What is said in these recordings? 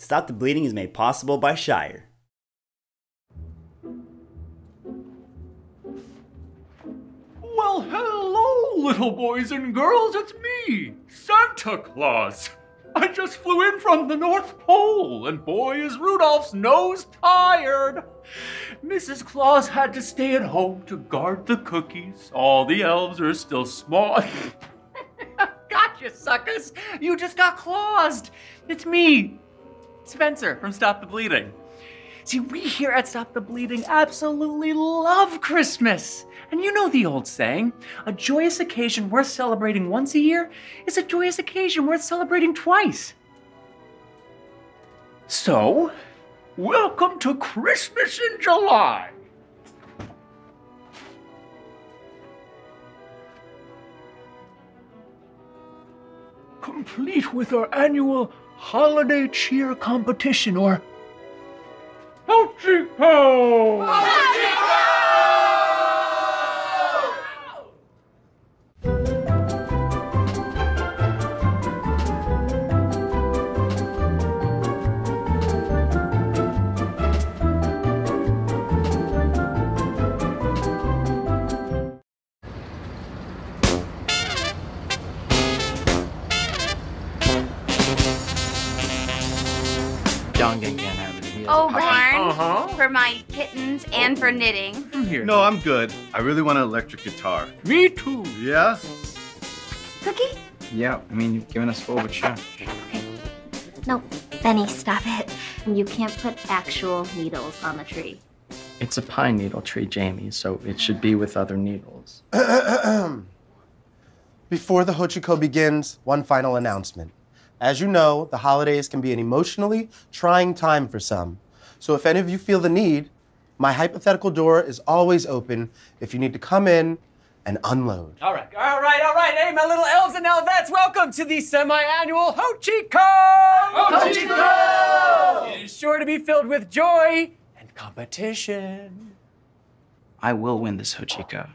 Stop the Bleeding is made possible by Shire. Well, hello, little boys and girls. It's me, Santa Claus. I just flew in from the North Pole, and boy, is Rudolph's nose tired. Mrs. Claus had to stay at home to guard the cookies. All the elves are still small. gotcha, suckers. You just got claused. It's me, Spencer from Stop the Bleeding. See, we here at Stop the Bleeding absolutely love Christmas. And you know the old saying a joyous occasion worth celebrating once a year is a joyous occasion worth celebrating twice. So, welcome to Christmas in July. Complete with our annual holiday cheer competition or HoCheeCo! Oh, my kittens and for knitting. I'm here. No, I'm good. I really want an electric guitar. Me too. Yeah? Cookie? Yeah, I mean, you've given us full but sure. No, Benny, stop it. You can't put actual needles on the tree. It's a pine needle tree, Jamie, so it should be with other needles. Before the HoCheeCo begins, one final announcement. As you know, the holidays can be an emotionally trying time for some. So if any of you feel the need, my hypothetical door is always open if you need to come in and unload. All right, all right, all right. Hey, my little elves and elvettes, welcome to the semi-annual HoCheeCo! HoCheeCo! It is sure to be filled with joy and competition. I will win this HoCheeCo.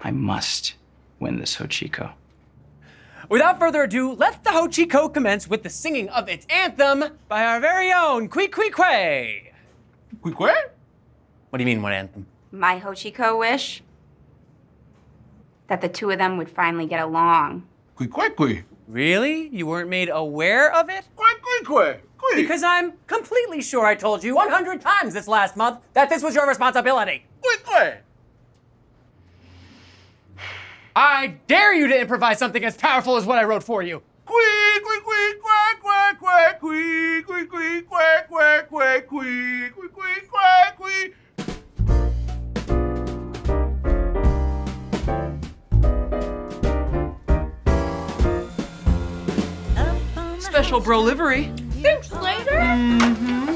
I must win this HoCheeCo. Without further ado, let the HoCheeCo commence with the singing of its anthem by our very own Kui Kui Kwe. Quick, quick. What do you mean, what anthem? My HoCheeCo wish that the two of them would finally get along. Quick, quick, quick. Really? You weren't made aware of it? Quick, quick, quick. Quick. Because I'm completely sure I told you 100 times this last month that this was your responsibility. quick, quick. I dare you to improvise something as powerful as what I wrote for you. Quick, quick, quick, quack, quack, quack, quick, quick, quick, quack, quack, quack, quick, quick, quick, quack, quick. Special bro livery. Thanks later. Mm-hmm.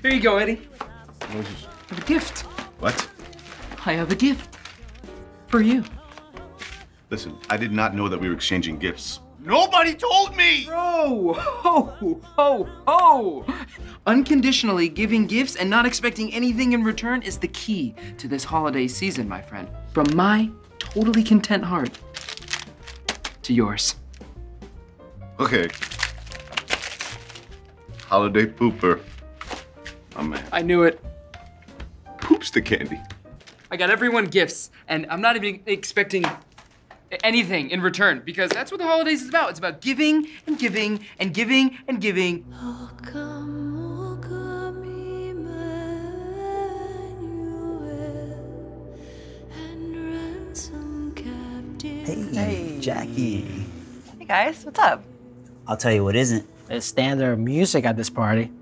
Here you go, Eddie. I have a gift. What? I have a gift. For you. Listen, I did not know that we were exchanging gifts. Nobody told me. Bro! Ho, ho, ho! Unconditionally giving gifts and not expecting anything in return is the key to this holiday season, my friend. From my totally content heart to yours. Okay. Holiday pooper. Oh man. I knew it. Poops the candy. I got everyone gifts, and I'm not even expecting anything in return because that's what the holidays is about. It's about giving and giving and giving and giving. Hey, Jacqui. Hey guys, what's up? I'll tell you what isn't. It's standard music at this party.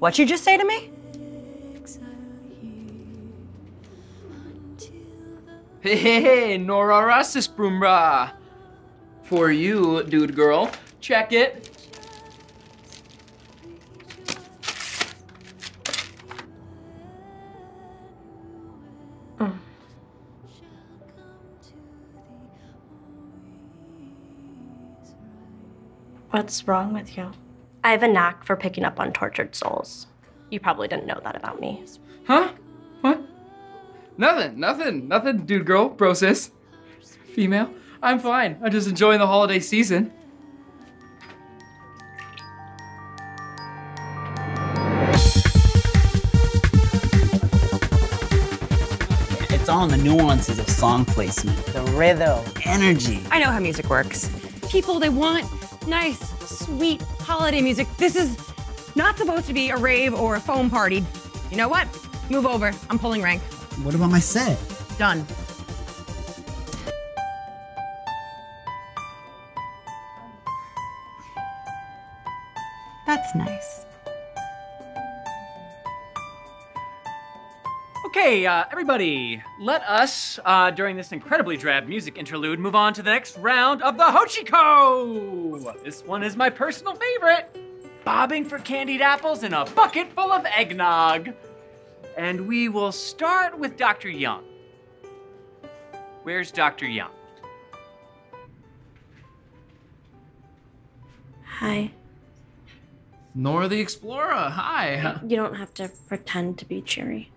What you just say to me? Hey, hey, hey, Nora Rassis Brumra. For you, dude girl. Check it. Mm. What's wrong with you? I have a knack for picking up on tortured souls. You probably didn't know that about me. Huh? Nothing, nothing, nothing, dude, girl, bro, sis, female. I'm fine. I'm just enjoying the holiday season. It's all in the nuances of song placement, the rhythm, energy. I know how music works. People, they want nice, sweet holiday music. This is not supposed to be a rave or a foam party. You know what? Move over. I'm pulling rank. What about my set? Done. That's nice. Okay, uh, everybody, let us, uh, during this incredibly drab music interlude, move on to the next round of the HoCheeCo! This one is my personal favorite. Bobbing for candied apples in a bucket full of eggnog. And we will start with Dr. Young. Where's Dr. Young? Hi. Nora the Explorer, hi. You don't have to pretend to be cheery.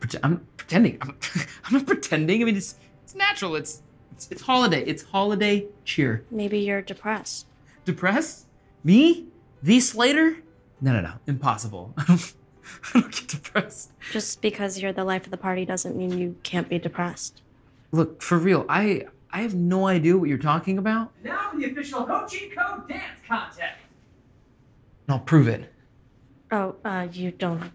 Prete- I'm pretending. I'm, I'm not pretending. I mean, it's it's natural. It's, it's it's holiday. It's holiday cheer. Maybe you're depressed. Depressed? Me? The Slater? No, no, no. Impossible. I don't, get depressed. Just because you're the life of the party doesn't mean you can't be depressed. Look, for real, I I have no idea what you're talking about. Now the official HoCheeCo dance contest. And I'll prove it. Oh, uh, you don't.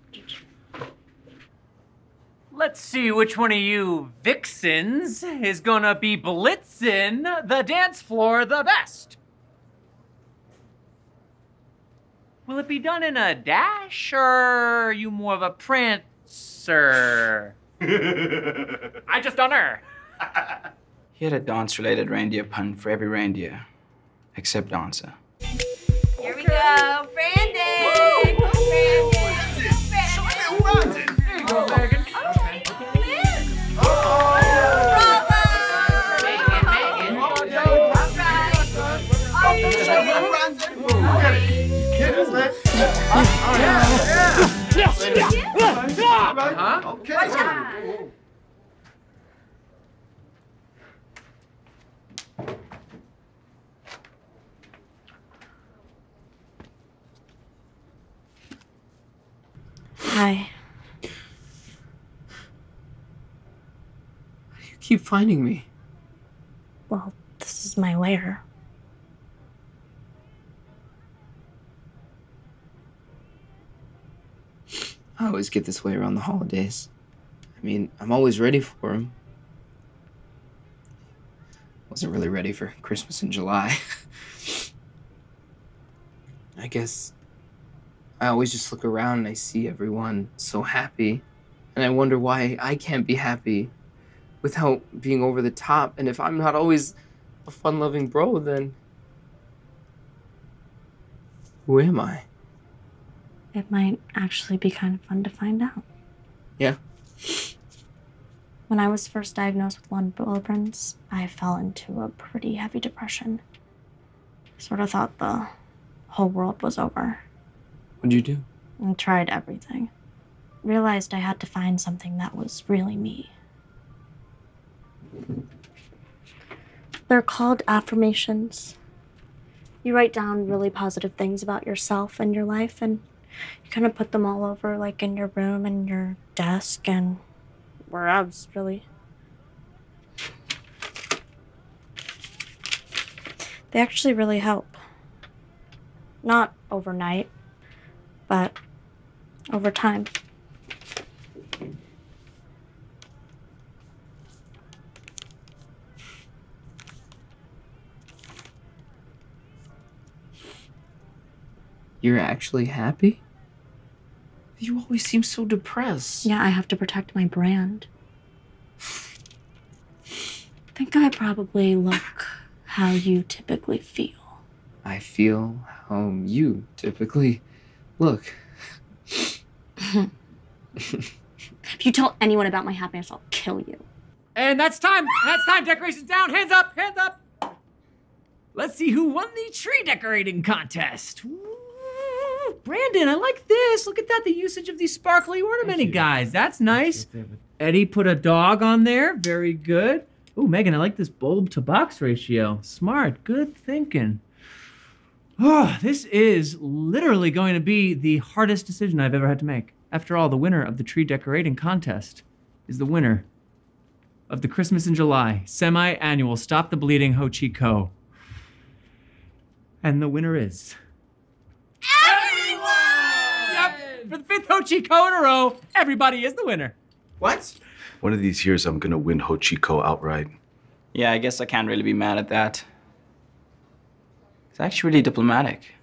Let's see which one of you vixens is gonna be blitzing the dance floor the best. Will it be done in a dash, or are you more of a prancer? I just done her. He had a dance-related reindeer pun for every reindeer, except dancer. Here we go. Hi. You keep finding me. Well, this is my lair. Always get this way around the holidays. I mean, I'm always ready for them. Wasn't really ready for Christmas in July. I guess I always just look around and I see everyone so happy. And I wonder why I can't be happy without being over the top. And if I'm not always a fun loving bro, then who am I? It might actually be kind of fun to find out. Yeah. When I was first diagnosed with von Willebrand's, I fell into a pretty heavy depression. Sort of thought the whole world was over. What'd you do? I tried everything. Realized I had to find something that was really me. They're called affirmations. You write down really positive things about yourself and your life, and you kind of put them all over, like in your room and your desk and where else, really. They actually really help. Not overnight, but over time. You're actually happy? You always seem so depressed. Yeah, I have to protect my brand. think I probably look how you typically feel. I feel how you typically look. If you tell anyone about my happiness, I'll kill you. And that's time. That's time. Decorations down. Hands up. Hands up. Let's see who won the tree decorating contest. Ooh, Brandon, I like this. Look at that. The usage of these sparkly ornamented guys. That's nice. Eddie put a dog on there. Very good. Ooh, Megan, I like this bulb to box ratio. Smart. Good thinking. Oh, this is literally going to be the hardest decision I've ever had to make. After all, the winner of the tree decorating contest is the winner of the Christmas in July semi annual Stop the Bleeding HoCheeCo. And the winner is. For the fifth HoCheeCo in a row, everybody is the winner. What? One of these years, I'm gonna win HoCheeCo outright. Yeah, I guess I can't really be mad at that. It's actually really diplomatic.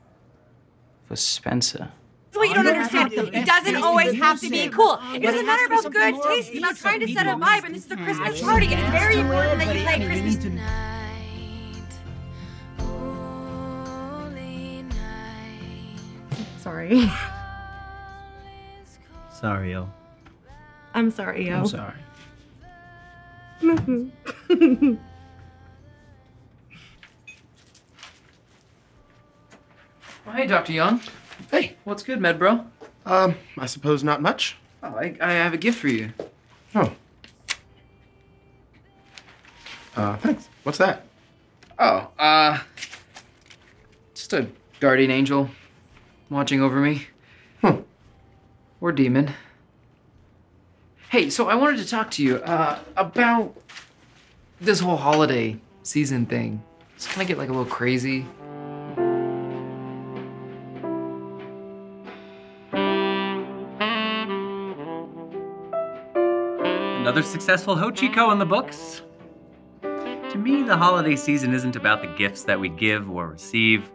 For Spencer. That's what you don't understand. It doesn't always have to be cool. It doesn't matter about good taste. It's about trying to set a vibe, and this is a Christmas party, and it's very important that you play Christmas. Sorry. Sorry, yo. I'm sorry, yo. I'm sorry. Oh, hey, Dr. Young. Hey, what's good, med bro? Um, I suppose not much. Oh, I, I have a gift for you. Oh. Uh, thanks. What's that? Oh, uh, just a guardian angel watching over me. Or demon. Hey, so I wanted to talk to you uh, about this whole holiday season thing. It's of get like a little crazy. Another successful HoCheeCo in the books. To me, the holiday season isn't about the gifts that we give or receive,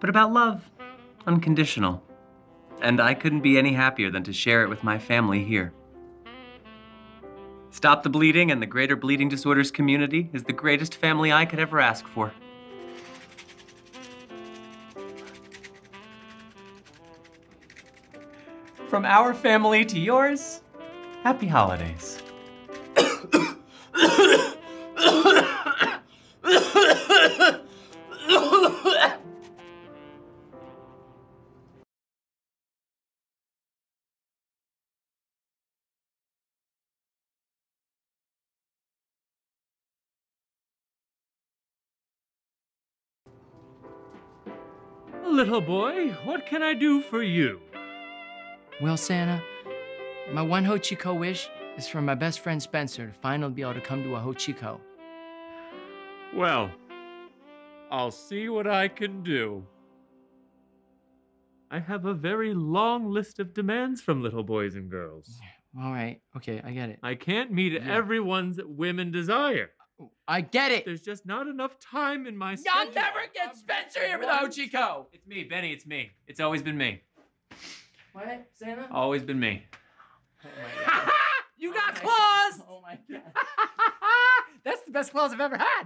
but about love, unconditional. And I couldn't be any happier than to share it with my family here. Stop the Bleeding and the greater bleeding disorders community is the greatest family I could ever ask for. From our family to yours, happy holidays. Little boy, what can I do for you? Well, Santa, my one HoCheeCo wish is for my best friend Spencer to finally be able to come to a HoCheeCo. Well, I'll see what I can do. I have a very long list of demands from little boys and girls. All right, okay, I get it. I can't meet Yeah. everyone's women desire. I get it. There's just not enough time in my I'll schedule. never get Spencer here for the HoCheeCo. It's me, Benny, it's me. It's always been me. What, Santa? Always been me. you got claws! Oh my god. Oh oh That's the best claws I've ever had.